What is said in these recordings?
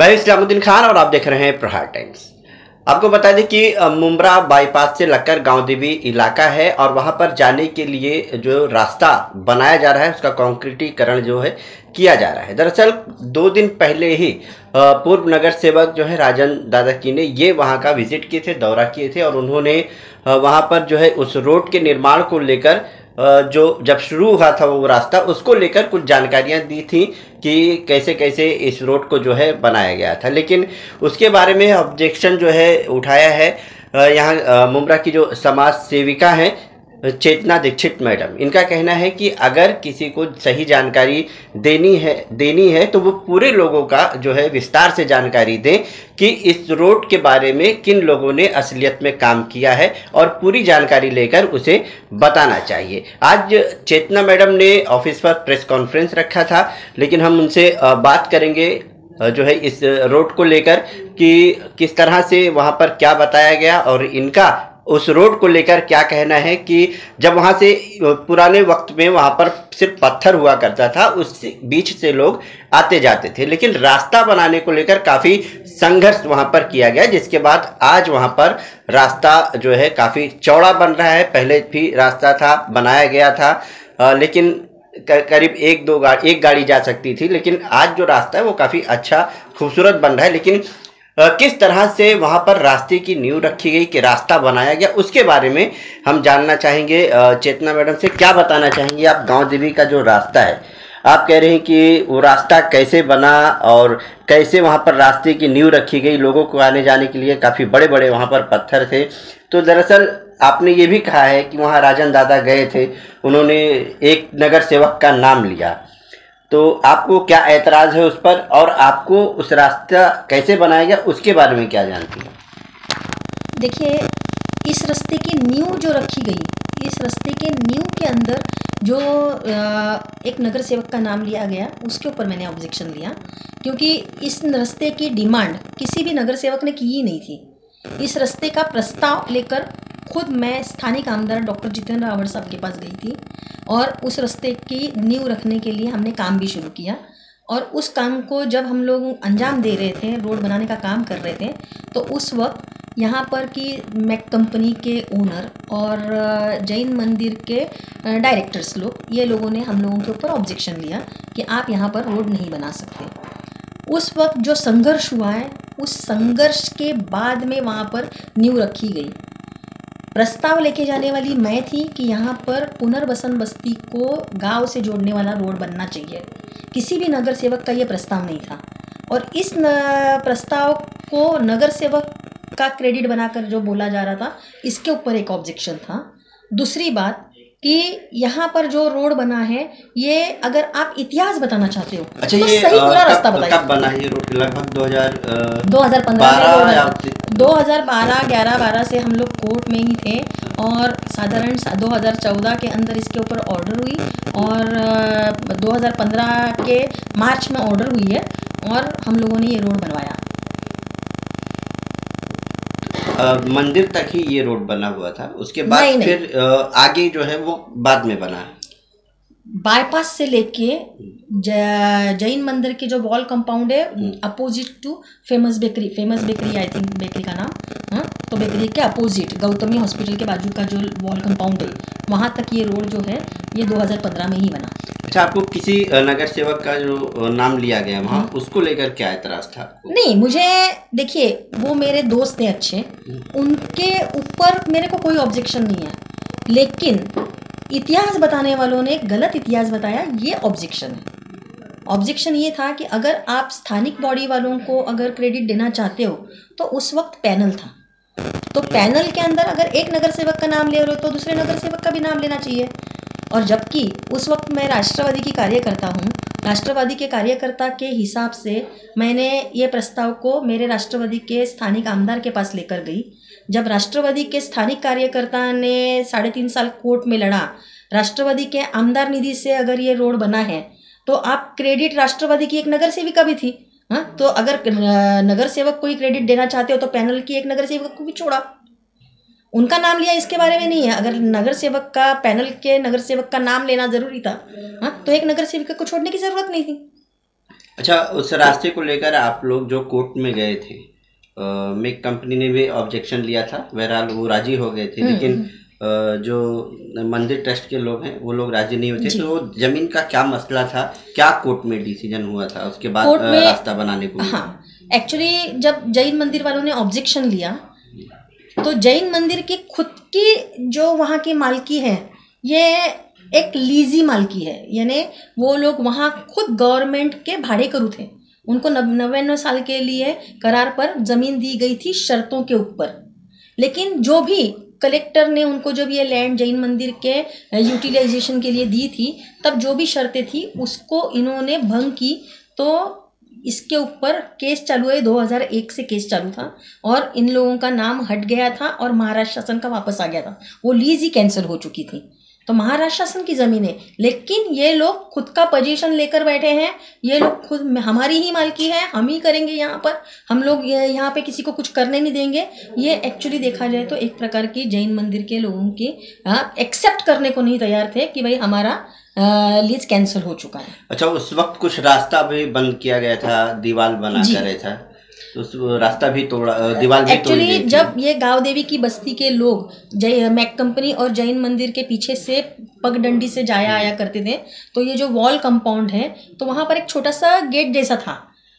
मैं इस्लामुद्दीन खान और आप देख रहे हैं प्रहार टाइम्स। आपको बता दें कि मुमरा बाईपास से लगकर गाँव देवी इलाका है और वहाँ पर जाने के लिए जो रास्ता बनाया जा रहा है, उसका कॉन्क्रीटीकरण जो है, किया जा रहा है। दरअसल, दो दिन पहले ही पूर्व नगर सेवक जो है राजन दादा की ने ये वहाँ का विज़िट किए थे, दौरा किए थे और उन्होंने वहाँ पर जो है उस रोड के निर्माण को लेकर जो जब शुरू हुआ था वो रास्ता, उसको लेकर कुछ जानकारियाँ दी थी कि कैसे कैसे इस रोड को जो है बनाया गया था। लेकिन उसके बारे में ऑब्जेक्शन जो है उठाया है। यहाँ मुमरा की जो समाज सेविका हैं चेतना दीक्षित मैडम। इनका कहना है कि अगर किसी को सही जानकारी देनी है देनी है तो वो पूरे लोगों का जो है विस्तार से जानकारी दें कि इस रोड के बारे में किन लोगों ने असलियत में काम किया है और पूरी जानकारी लेकर उसे बताना चाहिए। आज चेतना मैडम ने ऑफ़िस पर प्रेस कॉन्फ्रेंस रखा था, लेकिन हम उनसे बात करेंगे जो है इस रोड को लेकर कि किस तरह से वहाँ पर क्या बताया गया और इनका उस रोड को लेकर क्या कहना है कि जब वहाँ से पुराने वक्त में वहाँ पर सिर्फ़ पत्थर हुआ करता था उस बीच से लोग आते जाते थे। लेकिन रास्ता बनाने को लेकर काफ़ी संघर्ष वहाँ पर किया गया जिसके बाद आज वहाँ पर रास्ता जो है काफ़ी चौड़ा बन रहा है। पहले भी रास्ता था बनाया गया था अ, लेकिन करीब एक दो गाड़ी एक गाड़ी जा सकती थी लेकिन आज जो रास्ता है वो काफ़ी अच्छा खूबसूरत बन रहा है। लेकिन किस तरह से वहाँ पर रास्ते की नींव रखी गई, कि रास्ता बनाया गया, उसके बारे में हम जानना चाहेंगे। चेतना मैडम से क्या बताना चाहेंगे आप? गाँव देवी का जो रास्ता है, आप कह रहे हैं कि वो रास्ता कैसे बना और कैसे वहाँ पर रास्ते की नींव रखी गई? लोगों को आने जाने के लिए काफ़ी बड़े बड़े वहाँ पर पत्थर थे। तो दरअसल आपने ये भी कहा है कि वहाँ राजन दादा गए थे, उन्होंने एक नगर सेवक का नाम लिया। तो आपको क्या ऐतराज़ है उस पर? और आपको उस रास्ता कैसे बनाया गया? उसके बारे में क्या जानती हैं? देखिए, इस रास्ते की नींव जो रखी गई, इस रास्ते के नींव के अंदर जो एक नगर सेवक का नाम लिया गया, उसके ऊपर मैंने ऑब्जेक्शन लिया। क्योंकि इस रास्ते की डिमांड किसी भी नगर सेवक ने की ही नहीं थी। इस रास्ते का प्रस्ताव लेकर खुद मैं स्थानिक आमदार डॉक्टर जितेंद्र रावत साहब के पास गई थी और उस रास्ते की नींव रखने के लिए हमने काम भी शुरू किया। और उस काम को जब हम लोग अंजाम दे रहे थे, रोड बनाने का काम कर रहे थे तो उस वक्त यहाँ पर की मैक कंपनी के ओनर और जैन मंदिर के डायरेक्टर्स लोग, ये लोगों ने हम लोगों के ऊपर ऑब्जेक्शन लिया कि आप यहाँ पर रोड नहीं बना सकते। उस वक्त जो संघर्ष हुआ है, उस संघर्ष के बाद में वहाँ पर नींव रखी गई। प्रस्ताव लेके जाने वाली मैं थी कि यहाँ पर पुनर्वसन बस्ती को गाँव से जोड़ने वाला रोड बनना चाहिए। किसी भी नगर सेवक का ये प्रस्ताव नहीं था। और इस प्रस्ताव को नगर सेवक का क्रेडिट बनाकर जो बोला जा रहा था, इसके ऊपर एक ऑब्जेक्शन था। दूसरी बात कि यहाँ पर जो रोड बना है ये अगर आप इतिहास बताना चाहते हो अच्छा तो ये सही पूरा रास्ता बताइए। कब बना है ये रोड? लगभग 2000 अ, 2015 बारह में या रोड- 2012 11 12 से हम लोग कोर्ट में ही थे और साधारण सा- 2014 के अंदर इसके ऊपर ऑर्डर हुई और अ, 2015 के मार्च में ऑर्डर हुई है और हम लोगों ने ये रोड बनवाया। मंदिर तक ही ये रोड बना हुआ था। उसके बाद नहीं, नहीं। फिर अ, आगे जो है वो बाद में बना। है बाईपास से लेके जैन मंदिर के जो वॉल कंपाउंड है opposite to famous bakery famous bakery I think bakery का नाम हाँ तो बेकरी के अपोजिट गौतमी हॉस्पिटल के बाजू का जो वॉल कंपाउंड है वहाँ तक ये रोड जो है ये 2015 में ही बना। अच्छा आपको किसी नगर सेवक का जो नाम लिया गया वहाँ उसको लेकर क्या एतराज़ था आपको? नहीं मुझे देखिए वो मेरे दोस्त हैं अच्छे। उनके ऊपर मेरे को कोई ऑब्जेक्शन नहीं है। लेकिन इतिहास बताने वालों ने गलत इतिहास बताया ये ऑब्जेक्शन है। ऑब्जेक्शन ये था कि अगर आप स्थानिक बॉडी वालों को अगर क्रेडिट देना चाहते हो तो उस वक्त पैनल था। तो पैनल के अंदर अगर एक नगर सेवक का नाम ले रहे हो तो दूसरे नगर सेवक का भी नाम लेना चाहिए। और जबकि उस वक्त मैं राष्ट्रवादी की कार्यकर्ता हूँ। राष्ट्रवादी के कार्यकर्ता के हिसाब से मैंने ये प्रस्ताव को मेरे राष्ट्रवादी के स्थानिक आमदार के पास लेकर गई। जब राष्ट्रवादी के स्थानिक कार्यकर्ता ने साढ़े तीन साल कोर्ट में लड़ा, राष्ट्रवादी के आमदार निधि से अगर ये रोड बना है तो आप क्रेडिट राष्ट्रवादी की एक नगर सेविका भी थी हाँ? तो अगर नगर सेवक को ही क्रेडिट देना चाहते हो तो पैनल की एक नगर सेवक को भी छोड़ा। उनका नाम लिया इसके बारे में नहीं है। अगर नगर सेवक का पैनल के नगर सेवक का नाम लेना ज़रूरी था हाँ तो एक नगर सेविका को छोड़ने की ज़रूरत नहीं थी। अच्छा उस रास्ते को लेकर आप लोग जो कोर्ट में गए थे मेक कंपनी ने भी ऑब्जेक्शन लिया था बहरहाल वो राज़ी हो गए थे लेकिन जो मंदिर ट्रस्ट के लोग हैं वो लोग राज़ी नहीं होते तो ज़मीन का क्या मसला था? क्या कोर्ट में डिसीज़न हुआ था? उसके बाद रास्ता बनाने को हाँ। एक्चुअली जब जैन मंदिर वालों ने ऑब्जेक्शन लिया तो जैन मंदिर की खुद की जो वहाँ की मालकी है, ये एक लीजी मालकी है। यानी वो लोग वहाँ खुद गवर्नमेंट के भाड़े करू थे। उनको नब नवानवे साल के लिए करार पर ज़मीन दी गई थी शर्तों के ऊपर। लेकिन जो भी कलेक्टर ने उनको जब ये लैंड जैन मंदिर के यूटिलाइजेशन के लिए दी थी, तब जो भी शर्तें थी, उसको इन्होंने भंग की। तो इसके ऊपर केस चालू है 2001 से केस चालू था और इन लोगों का नाम हट गया था और महाराष्ट्र शासन का वापस आ गया था। वो लीज ही कैंसिल हो चुकी थी। तो महाराष्ट्र शासन की ज़मीन है, लेकिन ये लोग खुद का पोजीशन लेकर बैठे हैं। ये लोग खुद हमारी ही मालकी है, हम ही करेंगे यहाँ पर। हम लोग यहाँ पे किसी को कुछ करने नहीं देंगे। ये एक्चुअली देखा जाए तो एक प्रकार की जैन मंदिर के लोगों की एक्सेप्ट करने को नहीं तैयार थे कि भाई हमारा लीज कैंसिल हो चुका है। अच्छा उस वक्त कुछ रास्ता भी बंद किया गया था दीवार बना। कर था। तो उस रास्ता भी तोड़ा दीवार भी तोड़ी एक्चुअली जब ये गाँव देवी की बस्ती के लोग जय मैक कंपनी और जैन मंदिर के पीछे से पगडंडी से जाया आया करते थे तो ये जो वॉल कंपाउंड है तो वहाँ पर एक छोटा सा गेट जैसा था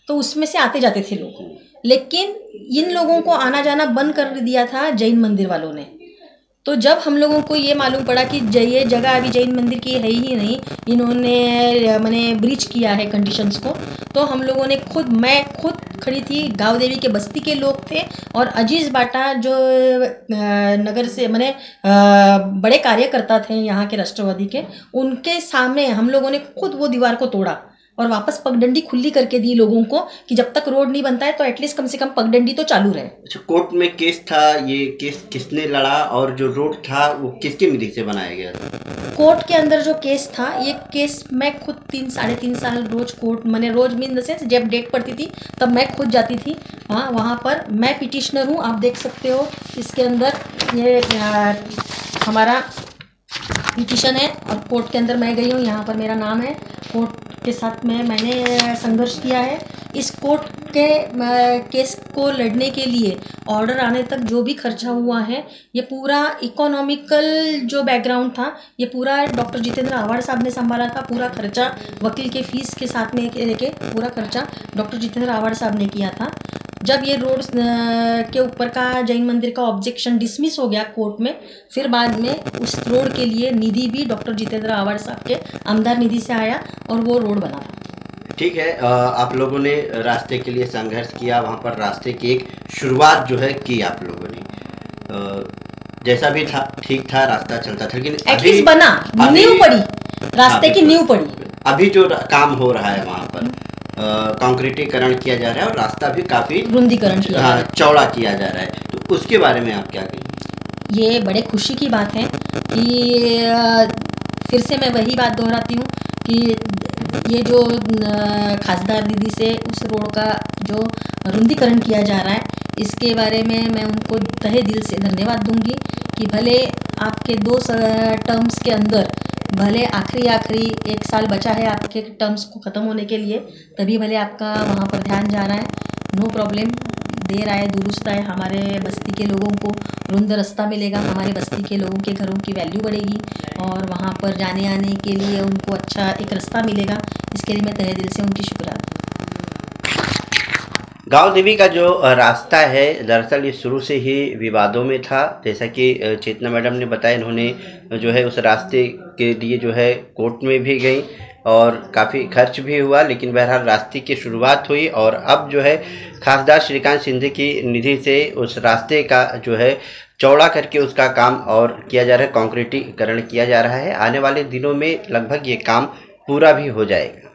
तो उसमें से आते जाते थे लोग। लेकिन इन लोगों को आना जाना बंद कर दिया था जैन मंदिर वालों ने। तो जब हम लोगों को ये मालूम पड़ा कि ये जगह अभी जैन मंदिर की है ही नहीं, इन्होंने, मैंने ब्रिज किया है कंडीशंस को तो हम लोगों ने खुद, मैं खुद खड़ी थी, गाँव देवी के बस्ती के लोग थे, और अज़ीज़ बाटा जो नगर से, मैंने बड़े कार्यकर्ता थे यहाँ के राष्ट्रवादी के, उनके सामने हम लोगों ने खुद वो दीवार को तोड़ा। और वापस पगडंडी खुली करके दी लोगों को कि जब तक रोड नहीं बनता है तो एटलीस्ट कम से कम पगडंडी तो चालू रहे। अच्छा कोर्ट में केस था ये केस किसने लड़ा और जो रोड था वो किसके निधि से बनाया गया था? कोर्ट के अंदर जो केस था ये केस मैं खुद तीन साढ़े तीन साल रोज कोर्ट मैंने रोज मीन द सेंस जब डेट पड़ती थी तब मैं खुद जाती थी। हाँ वहाँ पर मैं पिटिशनर हूँ आप देख सकते हो इसके अंदर ये हमारा पिटिशन है और कोर्ट के अंदर मैं गई हूँ यहाँ पर मेरा नाम है कोर्ट के साथ में, मैंने संघर्ष किया है। इस कोर्ट के केस को लड़ने के लिए ऑर्डर आने तक जो भी खर्चा हुआ है, ये पूरा इकोनॉमिकल जो बैकग्राउंड था, ये पूरा डॉक्टर जितेंद्र आवाड़ साहब ने संभाला था। पूरा खर्चा वकील के फ़ीस के साथ में लेके पूरा खर्चा डॉक्टर जितेंद्र आवाड़ साहब ने किया था। जब ये रोड के ऊपर का जैन मंदिर का ऑब्जेक्शन डिसमिस हो गया कोर्ट में फिर बाद में उस रोड के लिए निधि भी डॉक्टर जितेंद्र आवाड़ साहब के आमदार निधि से आया और वो रोड बना ठीक है आप लोगों ने रास्ते के लिए संघर्ष किया वहाँ पर रास्ते की एक शुरुआत जो है की आप लोगों ने। जैसा भी था ठीक था रास्ता चलता था लेकिन एटलीस्ट बना नींव पड़ी रास्ते हाँ, की नींव पड़ी। अभी जो काम हो रहा है वहाँ पर कंक्रीटीकरण किया जा रहा है और रास्ता भी काफ़ी रुंदीकरण हाँ, चौड़ा किया जा रहा है। तो उसके बारे में आप क्या कहेंगे? ये बड़े खुशी की बात है कि फिर से मैं वही बात दोहराती हूँ कि ये जो खासदार दीदी से उस रोड का जो रुंदीकरण किया जा रहा है इसके बारे में मैं उनको तहे दिल से धन्यवाद दूँगी कि भले आपके दो टर्म्स के अंदर भले आखिरी आखिरी एक साल बचा है आपके टर्म्स को ख़त्म होने के लिए, तभी भले आपका वहाँ पर ध्यान जा रहा है। नो प्रॉब्लम देर आए, दुरुस्त आए, हमारे बस्ती के लोगों को रुंद रास्ता मिलेगा। हमारे बस्ती के लोगों के घरों की वैल्यू बढ़ेगी और वहाँ पर जाने आने के लिए उनको अच्छा एक रास्ता मिलेगा। इसके लिए मैं तहे दिल से उनकी शुक्र गाँव देवी का जो रास्ता है, दरअसल ये शुरू से ही विवादों में था। जैसा कि चेतना मैडम ने बताया, इन्होंने जो है उस रास्ते के लिए जो है कोर्ट में भी गई और काफ़ी खर्च भी हुआ, लेकिन बहरहाल रास्ते की शुरुआत हुई और अब जो है खासदार श्रीकांत सिंधे की निधि से उस रास्ते का जो है चौड़ा करके उसका काम और किया जा रहा है कॉन्क्रीटीकरण किया जा रहा है। आने वाले दिनों में लगभग ये काम पूरा भी हो जाएगा।